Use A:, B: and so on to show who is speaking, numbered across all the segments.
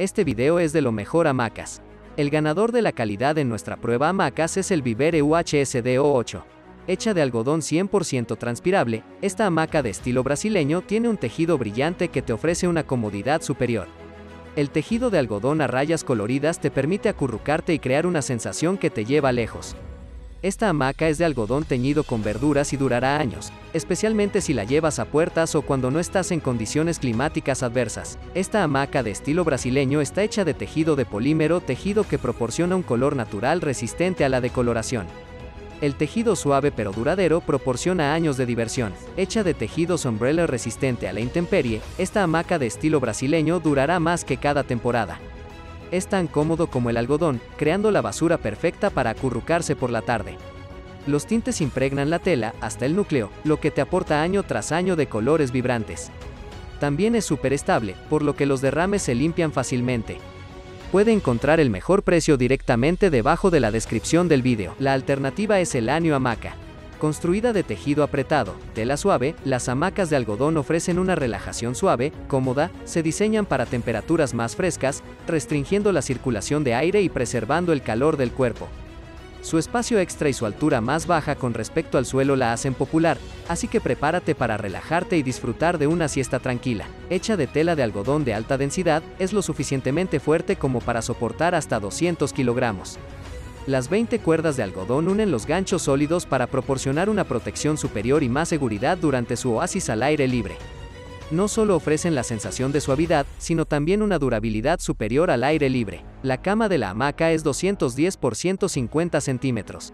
A: Este video es de lo mejor hamacas. El ganador de la calidad en nuestra prueba hamacas es el Vivere UHSDO8. Hecha de algodón 100% transpirable, esta hamaca de estilo brasileño tiene un tejido brillante que te ofrece una comodidad superior. El tejido de algodón a rayas coloridas te permite acurrucarte y crear una sensación que te lleva lejos. Esta hamaca es de algodón teñido con verduras y durará años, especialmente si la llevas a puertas o cuando no estás en condiciones climáticas adversas. Esta hamaca de estilo brasileño está hecha de tejido de polímero, tejido que proporciona un color natural resistente a la decoloración. El tejido suave pero duradero proporciona años de diversión. Hecha de tejido sombrero resistente a la intemperie, esta hamaca de estilo brasileño durará más que cada temporada es tan cómodo como el algodón, creando la basura perfecta para acurrucarse por la tarde. Los tintes impregnan la tela hasta el núcleo, lo que te aporta año tras año de colores vibrantes. También es súper estable, por lo que los derrames se limpian fácilmente. Puede encontrar el mejor precio directamente debajo de la descripción del vídeo. La alternativa es el Anio Hamaca. Construida de tejido apretado, tela suave, las hamacas de algodón ofrecen una relajación suave, cómoda, se diseñan para temperaturas más frescas, restringiendo la circulación de aire y preservando el calor del cuerpo. Su espacio extra y su altura más baja con respecto al suelo la hacen popular, así que prepárate para relajarte y disfrutar de una siesta tranquila. Hecha de tela de algodón de alta densidad, es lo suficientemente fuerte como para soportar hasta 200 kilogramos. Las 20 cuerdas de algodón unen los ganchos sólidos para proporcionar una protección superior y más seguridad durante su oasis al aire libre. No solo ofrecen la sensación de suavidad, sino también una durabilidad superior al aire libre. La cama de la hamaca es 210 por 150 centímetros.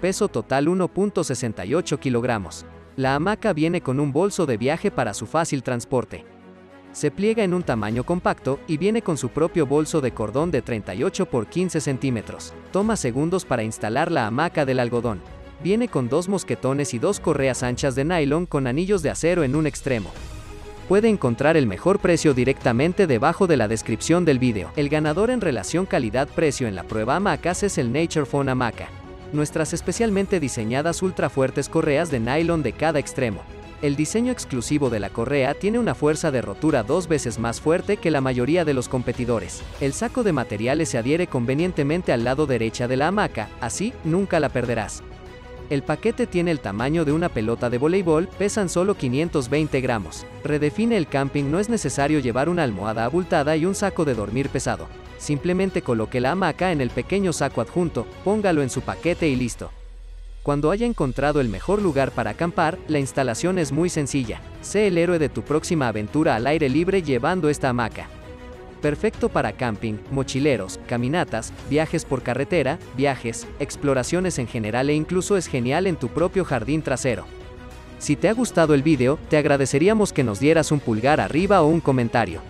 A: Peso total 1.68 kilogramos. La hamaca viene con un bolso de viaje para su fácil transporte. Se pliega en un tamaño compacto y viene con su propio bolso de cordón de 38 por 15 centímetros. Toma segundos para instalar la hamaca del algodón. Viene con dos mosquetones y dos correas anchas de nylon con anillos de acero en un extremo. Puede encontrar el mejor precio directamente debajo de la descripción del vídeo. El ganador en relación calidad-precio en la prueba hamacas es el Nature Phone Hamaca. Nuestras especialmente diseñadas ultra fuertes correas de nylon de cada extremo. El diseño exclusivo de la correa tiene una fuerza de rotura dos veces más fuerte que la mayoría de los competidores. El saco de materiales se adhiere convenientemente al lado derecha de la hamaca, así nunca la perderás. El paquete tiene el tamaño de una pelota de voleibol, pesan solo 520 gramos. Redefine el camping, no es necesario llevar una almohada abultada y un saco de dormir pesado. Simplemente coloque la hamaca en el pequeño saco adjunto, póngalo en su paquete y listo. Cuando haya encontrado el mejor lugar para acampar, la instalación es muy sencilla. Sé el héroe de tu próxima aventura al aire libre llevando esta hamaca. Perfecto para camping, mochileros, caminatas, viajes por carretera, viajes, exploraciones en general e incluso es genial en tu propio jardín trasero. Si te ha gustado el vídeo, te agradeceríamos que nos dieras un pulgar arriba o un comentario.